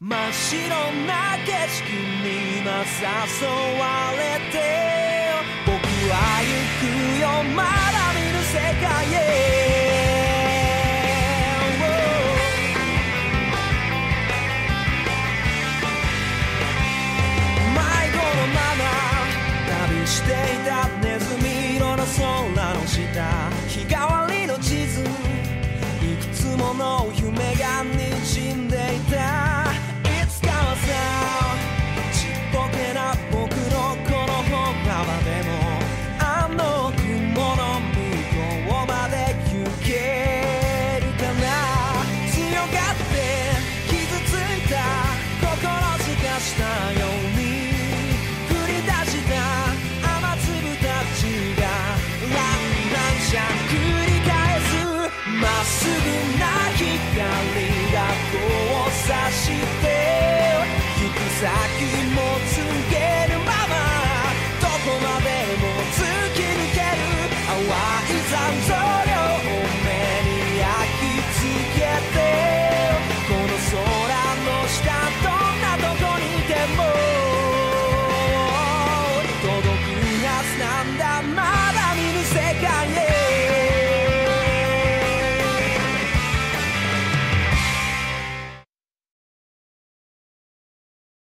真っ白な景色に今誘われて僕は行くよまだ見ぬ世界へ。迷子のまま旅してして行く先も告げるままどこまでも突き抜ける淡い残像。